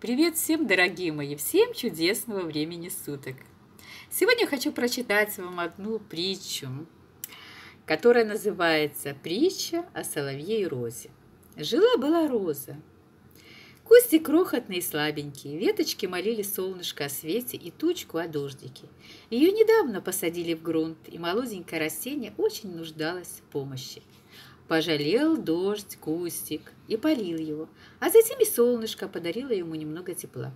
Привет всем, дорогие мои, всем чудесного времени суток. Сегодня хочу прочитать вам одну притчу, которая называется «Притча о соловье и розе». Жила-была роза. Кусти крохотные и слабенькие, веточки молили солнышко о свете и тучку о дождике. Ее недавно посадили в грунт, и молоденькое растение очень нуждалось в помощи. Пожалел дождь, кустик и полил его, а затем и солнышко подарило ему немного тепла.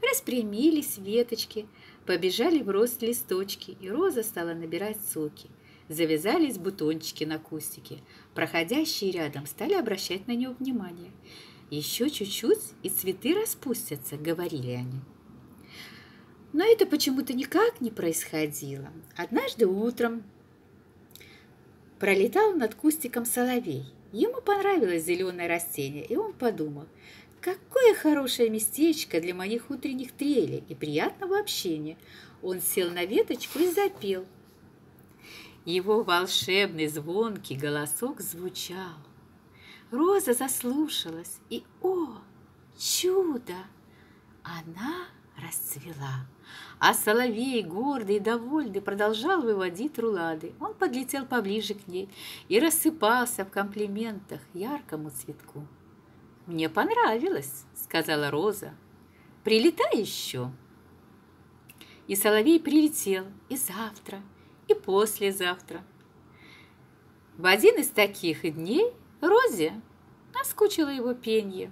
Распрямились веточки, побежали в рост листочки, и роза стала набирать соки. Завязались бутончики на кустике. Проходящие рядом стали обращать на нее внимание. «Еще чуть-чуть, и цветы распустятся», — говорили они. Но это почему-то никак не происходило. Однажды утром Пролетал над кустиком соловей. Ему понравилось зеленое растение, и он подумал, какое хорошее местечко для моих утренних трелей и приятного общения. Он сел на веточку и запел. Его волшебный звонкий голосок звучал. Роза заслушалась, и, о, чудо! Она расцвела. А соловей, гордый и довольный, продолжал выводить рулады. Он подлетел поближе к ней и рассыпался в комплиментах яркому цветку. «Мне понравилось», — сказала Роза. «Прилетай еще». И соловей прилетел и завтра, и послезавтра. В один из таких дней Розе наскучило его пенье.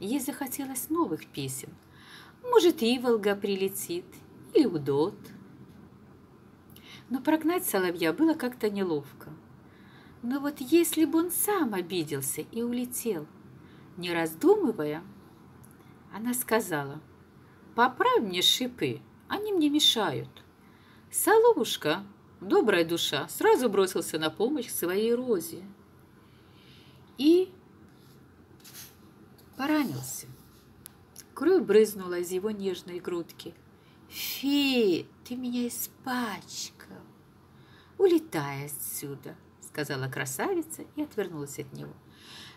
Ей захотелось новых песен. Может, Иволга прилетит или удот. Но прогнать соловья было как-то неловко. Но вот если бы он сам обиделся и улетел, не раздумывая, она сказала, «Поправь мне шипы, они мне мешают». Соловушка, добрая душа, сразу бросился на помощь своей розе и поранился. Кровь брызнула из его нежной грудки. «Фи, ты меня испачкал!» «Улетай отсюда!» — сказала красавица и отвернулась от него.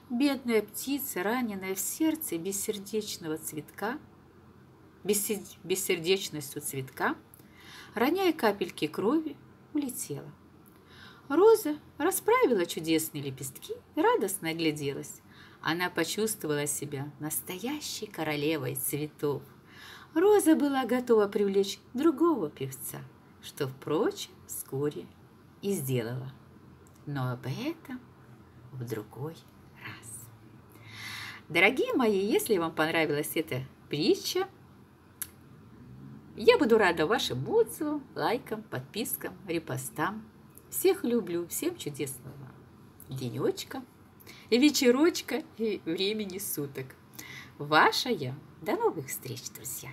Бедная птица, раненая в сердце бессердечного цветка, бессердечностью цветка, роняя капельки крови, улетела. Роза расправила чудесные лепестки и радостно огляделась. Она почувствовала себя настоящей королевой цветов. Роза была готова привлечь другого певца, что, впрочем, вскоре и сделала. Но об этом в другой раз. Дорогие мои, если вам понравилась эта притча, я буду рада вашим отзывам, лайкам, подпискам, репостам. Всех люблю, всем чудесного денечка вечерочка и времени суток. Ваша я. До новых встреч, друзья!